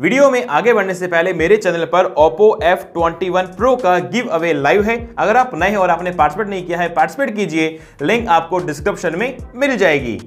Video में आगे बढ़ने से पहले मेरे चैनल पर Oppo F21 प्रो का गिव अवे लाइव है। अगर आप नए हैं और आपने पार्टिसिपेट नहीं किया है पार्टिसिपेट कीजिए। लिंक आपको डिस्क्रिप्शन में मिल जाएगी।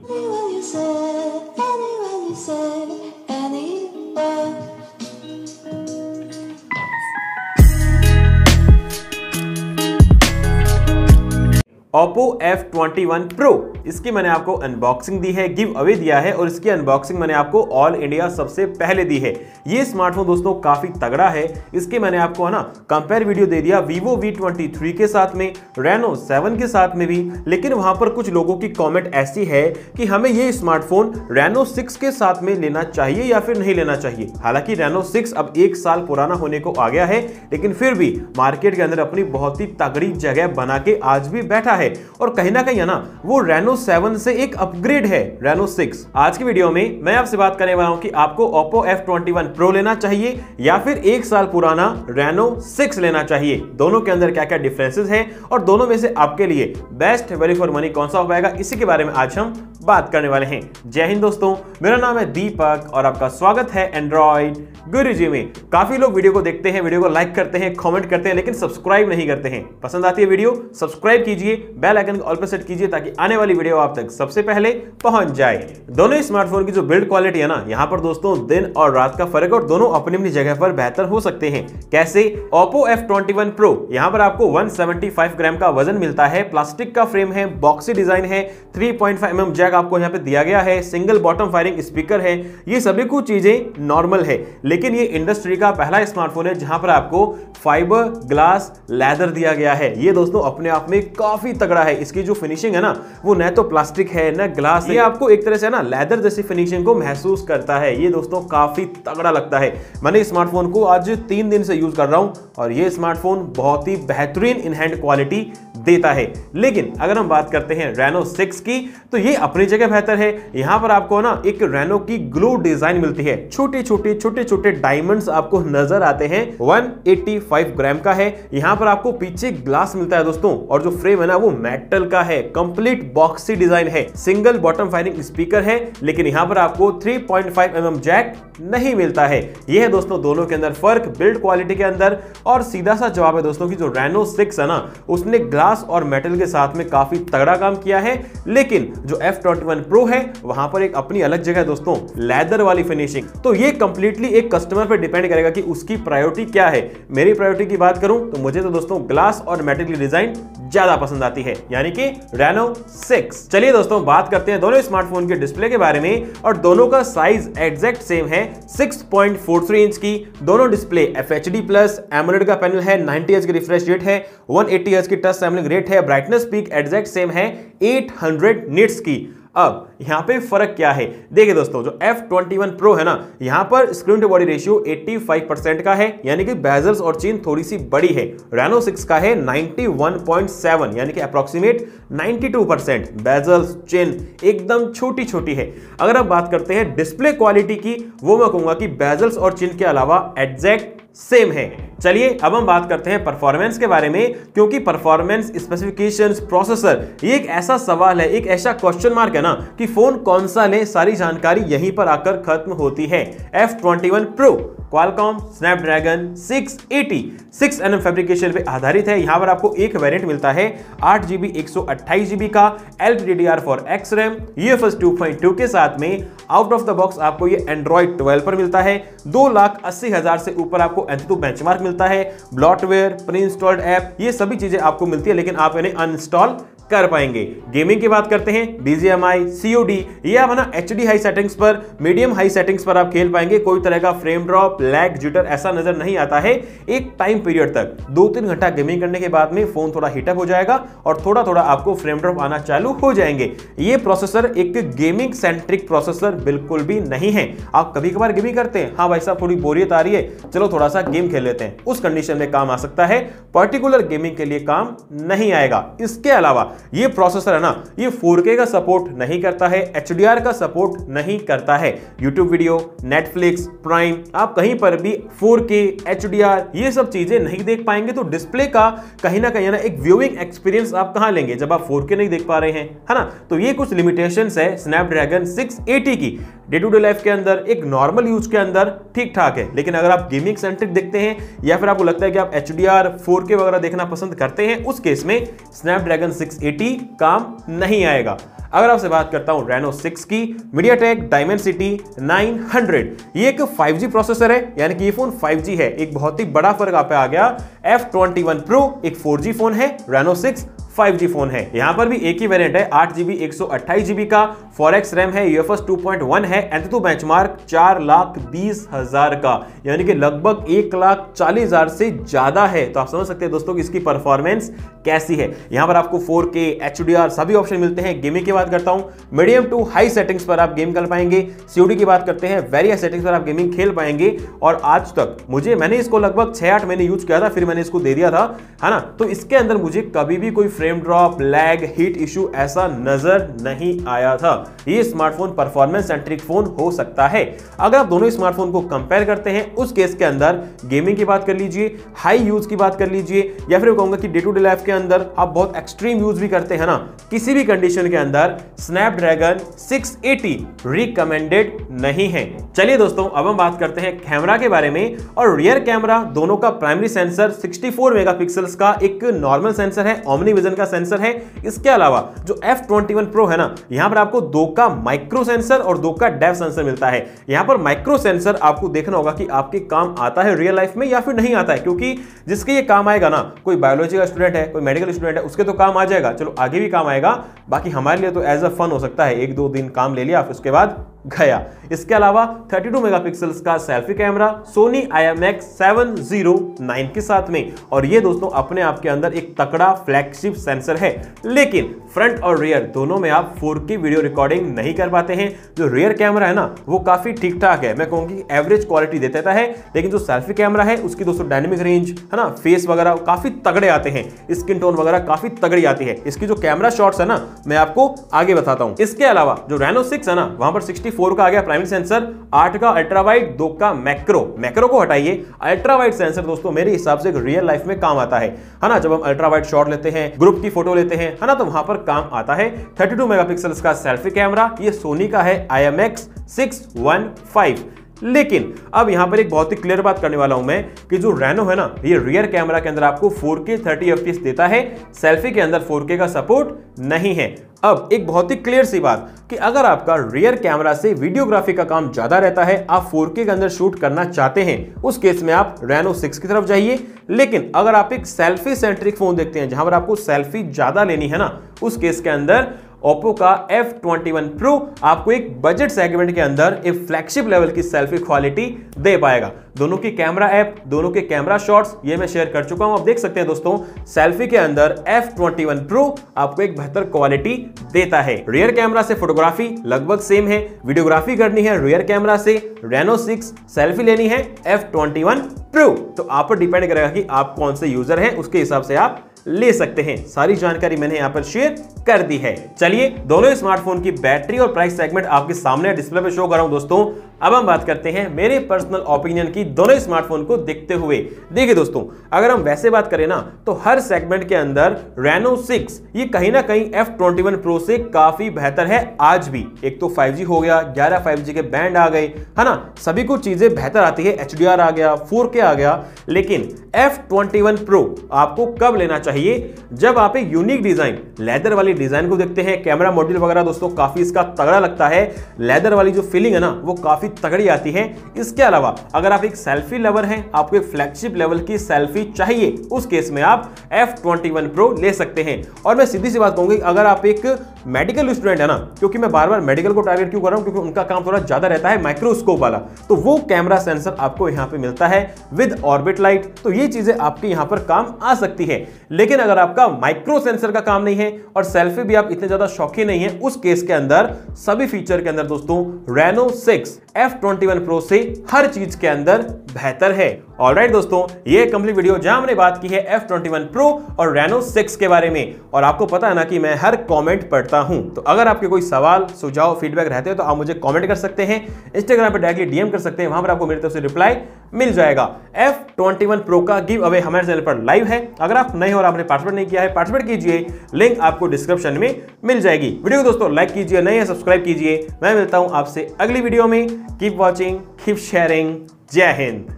Oppo F21 Pro इसकी मैंने आपको अनबॉक्सिंग दी है गिव अवे दिया है और इसकी अनबॉक्सिंग मैंने आपको ऑल इंडिया सबसे पहले दी है। ये स्मार्टफ़ोन दोस्तों काफ़ी तगड़ा है। इसके मैंने आपको, है ना कंपेयर वीडियो दे दिया Vivo V23 के साथ में, Reno 7 के साथ में भी। लेकिन वहाँ पर कुछ लोगों की कॉमेंट ऐसी है कि हमें ये स्मार्टफ़ोन Reno 6 के साथ में लेना चाहिए या फिर नहीं लेना चाहिए। हालाँकि Reno 6 अब एक साल पुराना होने को आ गया है, लेकिन फिर भी मार्केट के अंदर अपनी बहुत ही तगड़ी जगह बना के आज भी बैठा है। और कहीं ना कहीं है ना, वो रेनो सेवन से एक अपग्रेड है, Reno 6 आज की वीडियो में मैं आपसे बात करने वाला हूँ कि आपको Oppo F21 Pro लेना चाहिए या फिर एक साल पुराना Reno 6 लेना चाहिए। दोनों के अंदर क्या क्या डिफरेंसेस हैं और दोनों में से आपके लिए बेस्ट वैल्यू फॉर मनी कौन सा हो पाएगा, इसी के बारे में आज हम बात करने वाले हैं। जय हिंद दोस्तों, मेरा नाम है दीपक और आपका स्वागत है एंड्रॉइड गुरु जी में। काफ़ी लोग वीडियो को देखते हैं, वीडियो को लाइक करते हैं कमेंट करते हैं, लेकिन सब्सक्राइब नहीं करते हैं। पसंद आती है वीडियो सब्सक्राइब कीजिए बेल आइकन ऑल पर सेट कीजिए ताकि आने वाली वीडियो आप तक सबसे पहले पहुँच जाए। दोनों ही स्मार्टफ़ोन की जो बिल्ड क्वालिटी है ना, यहाँ पर दोस्तों दिन और रात का फ़र्क और दोनों अपनी अपनी जगह पर बेहतर हो सकते हैं। कैसे? Oppo F21 Pro, यहाँ पर आपको 175 ग्राम का वज़न मिलता है। प्लास्टिक का फ्रेम है बॉक्सी डिज़ाइन है 3.5 पॉइंट mm जैक आपको यहाँ पे दिया गया है। सिंगल बॉटम फायरिंग स्पीकर है, ये सभी कुछ चीज़ें नॉर्मल है। लेकिन ये इंडस्ट्री का पहला स्मार्टफ़ोन है जहाँ पर आपको फाइबर ग्लास लेदर दिया गया है। ये दोस्तों अपने आप में काफ़ी तगड़ा है। इसकी जो फिनिशिंग है ना, वो न तो प्लास्टिक है, न ग्लास ये आपको एक तरह से ना लेदर जैसी फिनिशिंग को महसूस करता है। ये दोस्तों काफ़ी तगड़ा लगता है। मैंने स्मार्टफ़ोन को आज तीन दिन से यूज़ कर रहा हूँ और ये स्मार्टफ़ोन बहुत ही बेहतरीन इन हैंड क्वालिटी देता है। लेकिन अगर हम बात करते हैं Reno 6 की तो ये अपनी जगह बेहतर है। यहाँ पर आपको ना एक Reno की ग्लो डिज़ाइन मिलती है। छोटे छोटे छोटे छोटे डायमंड्स आपको नज़र आते हैं। 185 ग्राम का है। यहाँ पर आपको पीछे ग्लास मिलता है दोस्तों। और जो फ्रेम है ना, वो मेटल का है कंप्लीट बॉक्सी डिज़ाइन है। सिंगल बॉटम फायरिंग स्पीकर है, लेकिन यहाँ पर आपको 3.5 पॉइंट mm जैक नहीं मिलता है। यह है दोस्तों, दोनों के अंदर फ़र्क बिल्ड क्वालिटी के अंदर, और सीधा सा जवाब है दोस्तों की जो Reno 6 है ना, उसने ग्लास और मेटल के साथ में काफ़ी तगड़ा काम किया है, लेकिन जो F21 Pro है, वहाँ पर एक अपनी अलग जगह है दोस्तों लेदर वाली फिनिशिंग तो ये कंप्लीटली एक कस्टमर पर डिपेंड करेगा कि उसकी प्रायोरिटी क्या है। मेरी प्रायोरिटी की बात करूँ तो मुझे तो दोस्तों ग्लास और मेटल की डिज़ाइन ज़्यादा पसंद आती है। यानी कि रेनो 6 चलिए दोस्तों, बात करते हैं दोनों स्मार्टफ़ोन के डिस्प्ले के बारे में, और दोनों का साइज़ एग्जैक्ट सेम है 6.43 इंच की। दोनों display F H D plus AMOLED का पैनल है 90 एच की रिफ्रेश रेट है 180 एच की टच सैम्पलिंग रेट है ब्राइटनेस पीक एग्जैक्ट सेम है 800 निट्स की। अब यहाँ पे फ़र्क क्या है? देखिए दोस्तों, जो F21 Pro है ना, यहाँ पर स्क्रीन टू बॉडी रेशियो 85% का है, यानी कि बेजल्स और चीन थोड़ी सी बड़ी है। Reno 6 का है 91.7 यानी कि अप्रोक्सीमेट 92% बेजल्स चिन एकदम छोटी छोटी है। अगर आप बात करते हैं डिस्प्ले क्वालिटी की, वो मैं कहूँगा कि बेजल्स और चिन के अलावा एग्जैक्ट सेम है। चलिए अब हम बात करते हैं परफॉर्मेंस के बारे में, क्योंकि परफॉर्मेंस स्पेसिफिकेशंस प्रोसेसर ये एक ऐसा सवाल है, एक ऐसा क्वेश्चन मार्क है ना, कि फ़ोन कौन सा ले, सारी जानकारी यहीं पर आकर खत्म होती है। F21 Pro, Qualcomm Snapdragon 680 6 nm fabrication पे आधारित है। यहाँ पर आपको एक वेरिएंट मिलता है 8 जीबी एक सौ अट्ठाईस जीबी का LPDDR फॉर XRAM UFS 2.2 के साथ में आउट ऑफ़ द बॉक्स आपको ये Android 12 पर मिलता है। दो लाख अस्सी हज़ार से ऊपर आपको एंथू बेंचमार्क मिलता है ब्लॉटवेयर प्री इंस्टॉल्ड ऐप ये सभी चीज़ें आपको मिलती है, लेकिन आप इन्हें अनइंस्टॉल कर पाएँगे। गेमिंग की बात करते हैं BGMI COD ये आप ना एच हाई सेटिंग्स पर मीडियम हाई सेटिंग्स पर आप खेल पाएँगे, कोई तरह का फ्रेम ड्रॉप लैग जिटर ऐसा नज़र नहीं आता है। एक टाइम पीरियड तक दो तीन घंटा गेमिंग करने के बाद में फ़ोन थोड़ा हीटअप हो जाएगा और थोड़ा थोड़ा आपको फ्रेम ड्रॉप आना चालू हो जाएँगे। ये प्रोसेसर एक गेमिंग सेंट्रिक प्रोसेसर बिल्कुल भी नहीं है। आप कभी कभार गेमिंग करते हैं हाँ भाई साहब, थोड़ी बोरियत आ रही है, चलो थोड़ा सा गेम खेल लेते हैं। उस कंडीशन में काम आ सकता है पर्टिकुलर गेमिंग के लिए काम नहीं आएगा। इसके अलावा ये प्रोसेसर है ना, ये 4K का सपोर्ट नहीं करता है HDR का सपोर्ट नहीं करता है। YouTube वीडियो Netflix प्राइम आप कहीं पर भी 4K HDR ये सब चीज़ें नहीं देख पाएँगे तो डिस्प्ले का कहीं ना कहीं ना एक व्यूइंग एक्सपीरियंस आप कहाँ लेंगे, जब आप 4K नहीं देख पा रहे हैं, है ना? तो ये कुछ लिमिटेशन है स्नैपड्रैगन 680 की। डे टू डे लाइफ के अंदर, एक नॉर्मल यूज़ के अंदर ठीक ठाक है, लेकिन अगर आप गेमिंग सेंट्रिक देखते हैं, या फिर आपको लगता है कि आप एच डी वगैरह देखना पसंद करते हैं, उस केस में स्नैपड्रैगन 680 काम नहीं आएगा। अगर आपसे बात करता हूँ रेनो 6 की मीडिया टेक डायमेंसिटी 900 ये एक 5G प्रोसेसर है, यानी कि ये फ़ोन 5G है। एक बहुत ही बड़ा फ़र्क आप आ गया। F21 Pro, एक 4G फ़ोन है रेनो 6 5G फ़ोन है। यहाँ पर भी एक ही वेरिएंट है, आठ जीबी एक सौ अट्ठाईस जीबी का। फॉरेक्स रैम है यूएफएस 2.1 है एंथू बेंचमार्क चार लाख बीस हज़ार का। यानी कि लगभग एक लाख चालीस हज़ार से ज़्यादा है। तो आप समझ सकते हैं दोस्तों कि इसकी परफॉर्मेंस कैसी है। यहाँ पर आपको 4K HDR सभी ऑप्शन मिलते हैं। गेमिंग की बात करता हूँ मीडियम टू हाई सेटिंग्स पर आप गेम कर पाएँगे। सीओडी की बात करते हैं वेरियस सेटिंग्स पर आप गेमिंग खेल पाएँगे। और आज तक मुझे, मैंने इसको लगभग छह आठ महीने यूज़ किया था, फिर मैंने इसको दे दिया था, है ना? तो इसके अंदर मुझे कभी भी कोई frame drop, lag, heat issue ऐसा नज़र नहीं आया था। ये स्मार्टफ़ोन परफॉर्मेंस सेंट्रिक फ़ोन हो सकता है। अगर आप दोनों स्मार्टफ़ोन को कंपेयर करते हैं, उस केस के अंदर गेमिंग की बात कर लीजिए, हाई यूज़ की बात कर लीजिए, या फिर कहूँगा कि डे टू डे लाइफ के अंदर आप बहुत एक्सट्रीम यूज़ भी करते हैं ना, किसी भी कंडीशन के अंदर स्नैपड्रैगन 680 रिकमेंडेड नहीं है। चलिए दोस्तों, अब हम बात करते हैं कैमरा के बारे में, और रियर कैमरा दोनों का प्राइमरी सेंसर 64 मेगापिक्सल्स का एक नॉर्मल सेंसर है ओमनी विजन का सेंसर है। इसके अलावा जो F21 Pro है ना, यहाँ पर आपको दो का माइक्रो सेंसर और दो का डेव सेंसर मिलता है। यहाँ पर माइक्रो सेंसर आपको देखना होगा कि आपके काम आता है रियल लाइफ में या फिर नहीं आता है, क्योंकि जिसके ये काम आएगा ना, कोई बायोलॉजी का स्टूडेंट है, कोई मेडिकल स्टूडेंट है, उसके तो काम आ जाएगा। चलो आगे भी काम आएगा, बाकी हमारे लिए तो एज अ फन हो सकता है। एक दो दिन काम ले लिया उसके बाद गया। इसके अलावा 32 मेगापिक्सल्स का सेल्फी कैमरा सोनी IMX 709 के साथ में। और ये दोस्तों, अपने आप के अंदर एक तकड़ा फ्लैगशिप सेंसर है। लेकिन फ्रंट और रियर दोनों में आप 4K वीडियो रिकॉर्डिंग नहीं कर पाते हैं। जो रियर कैमरा है ना, वो काफ़ी ठीक ठाक है। मैं कहूँगी एवरेज क्वालिटी दे देता है। लेकिन जो सेल्फी कैमरा है, उसकी दोस्तों डायनेमिक रेंज है ना फेस वगैरह, काफ़ी तगड़े आते हैं। स्किन टोन वगैरह काफ़ी तगड़ी आती है। इसकी जो कैमरा शॉट्स है ना, मैं आपको आगे बताता हूँ। इसके अलावा जो रेनो सिक्स है ना, वहाँ पर 64 का आ गया प्राइमरी सेंसर, आठ का अल्ट्रावाइट, दो 2 का मैक्रो। मैक्रो को हटाइए। अल्ट्रावाइट सेंसर दोस्तों, मेरे हिसाब से रियल लाइफ में काम आता है। है ना? जब हम अल्ट्रा वाइड शॉट लेते हैं ग्रुप की फ़ोटो लेते हैं, है ना? तो वहाँ पर काम आता है। 32 मेगापिक्सल्स का सेल्फी कैमरा ये सोनी का है I M X six one 615 लेकिन अब यहाँ पर एक बहुत ही क्लियर बात करने वाला हूँ मैं कि जो रेनो है ना, ये रियर कैमरा के अंदर आपको 4K 30 एफपीएस देता है। सेल्फी के अंदर 4K का सपोर्ट नहीं है। अब एक बहुत ही क्लियर सी बात कि अगर आपका रियर कैमरा से वीडियोग्राफी का काम ज़्यादा रहता है, आप 4K के अंदर शूट करना चाहते हैं, उस केस में आप रेनो 6 की तरफ़ जाइए। लेकिन अगर आप एक सेल्फी सेंट्रिक फ़ोन देखते हैं, जहाँ पर आपको सेल्फी ज़्यादा लेनी है ना, उस केस के अंदर ओप्पो का F21 Pro आपको एक बजट सेगमेंट के अंदर एक फ्लैगशिप लेवल की सेल्फी क्वालिटी दे पाएगा। दोनों की कैमरा ऐप दोनों के कैमरा शॉट्स ये मैं शेयर कर चुका हूँ। आप देख सकते हैं दोस्तों सेल्फी के अंदर F21 Pro आपको एक बेहतर क्वालिटी देता है। रियर कैमरा से फोटोग्राफी लगभग सेम है। वीडियोग्राफी करनी है रियर कैमरा से। रेनो सिक्स सेल्फी लेनी है F21 Pro तो आप पर डिपेंड करेगा कि आप कौन से यूज़र हैं, उसके हिसाब से आप ले सकते हैं। सारी जानकारी मैंने यहाँ पर शेयर कर दी है। चलिए, दोनों स्मार्टफ़ोन की बैटरी और प्राइस सेगमेंट आपके सामने डिस्प्ले पे शो कर रहा हूँ दोस्तों। अब हम बात करते हैं मेरे पर्सनल ओपिनियन की दोनों स्मार्टफ़ोन को देखते हुए। देखिए दोस्तों, अगर हम वैसे बात करें ना तो हर सेगमेंट के अंदर रेनो 6 ये कहीं ना कहीं F21 प्रो से काफ़ी बेहतर है आज भी। एक तो 5G हो गया 11 5G के बैंड आ गए, है ना? सभी कुछ चीज़ें बेहतर आती है HDR आ गया 4K आ गया, लेकिन F21 Pro आपको कब लेना चाहिए? जब आप एक यूनिक डिज़ाइन लेदर वाली डिज़ाइन को देखते हैं कैमरा मॉड्यूल वगैरह दोस्तों, काफ़ी इसका तगड़ा लगता है। लेदर वाली जो फीलिंग है ना, वो काफ़ी तगड़ी आती है। इसके अलावा, अगर आप एक सेल्फी लवर हैं, आपको एक फ्लैगशिप लेवल की सेल्फी चाहिए, उस केस में आप F21 Pro ले सकते हैं। और मैं सीधी सी बात कहूँगी, अगर आप एक मेडिकल स्टूडेंट है ना, क्योंकि मैं बार बार मेडिकल को टारगेट क्यों कर रहा हूँ, क्योंकि उनका काम थोड़ा ज़्यादा रहता है माइक्रोस्कोप वाला तो वो कैमरा सेंसर आपको यहाँ पे मिलता है विद ऑर्बिट लाइट तो ये चीज़ें आपके यहाँ पर काम आ सकती है। लेकिन अगर आपका माइक्रो सेंसर का काम नहीं है और सेल्फी भी आप इतने ज़्यादा शौकीन नहीं है, उस केस के अंदर, सभी फीचर के अंदर दोस्तों रेनो 6 F21 प्रो से हर चीज़ के अंदर बेहतर है। ऑल right, दोस्तों ये कंप्लीट वीडियो जहाँ हमने बात की है एफ़ ट्वेंटी वन प्रो और रेनो सिक्स के बारे में। और आपको पता है ना कि मैं हर कमेंट पढ़ता हूँ। तो अगर आपके कोई सवाल सुझाव फीडबैक रहते हैं तो आप मुझे कमेंट कर सकते हैं। इंस्टाग्राम पर डायरेक्टली डीएम कर सकते हैं वहाँ पर आपको मेरी तरफ़ से रिप्लाई मिल जाएगा। एफ़ ट्वेंटी वन प्रो का गिव अवे हमारे चैनल पर लाइव है। अगर आप नए हो और आपने पार्टिसिपेट नहीं किया है पार्टिसिपेट कीजिए। लिंक आपको डिस्क्रिप्शन में मिल जाएगी। वीडियो को दोस्तों लाइक कीजिए नए हैं सब्सक्राइब कीजिए। मैं मिलता हूँ आपसे अगली वीडियो में। कीप वॉचिंग कीप शेयरिंग जय हिंद।